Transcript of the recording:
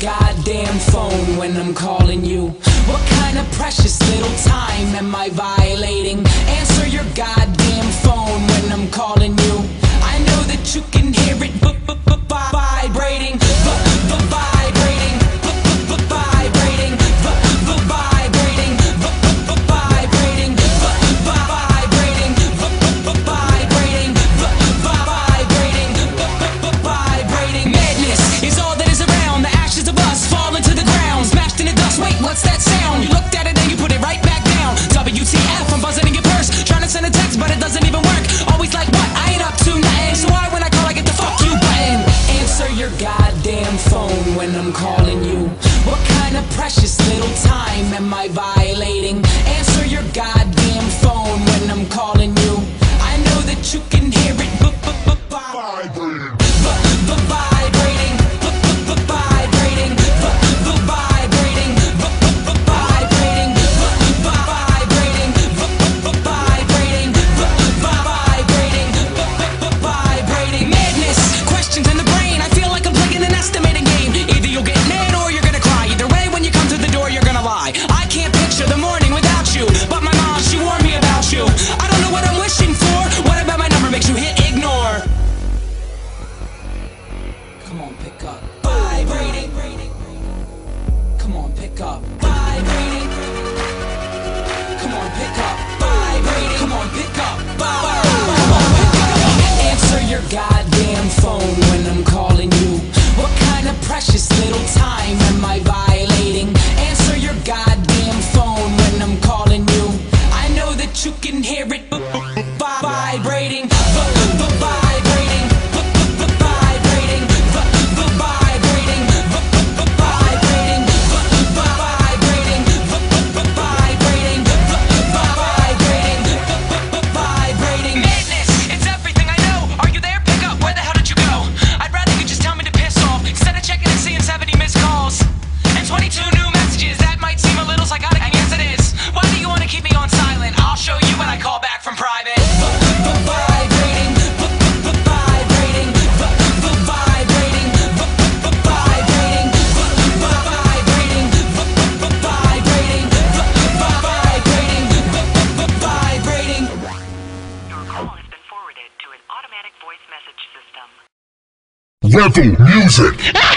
goddamn phone when I'm calling you What kind of precious little time am I violating? Answer your goddamn phone when I'm calling you What's that sound? You looked at it and you put it right back down. WTF, I'm buzzing in your purse. Trying to send a text, but it doesn't even work. Always like, what? I ain't up to nothing. So why when I call, I get the fuck you button? Answer your goddamn phone when I'm calling you. What kind of precious little time am I buying? Rebel music.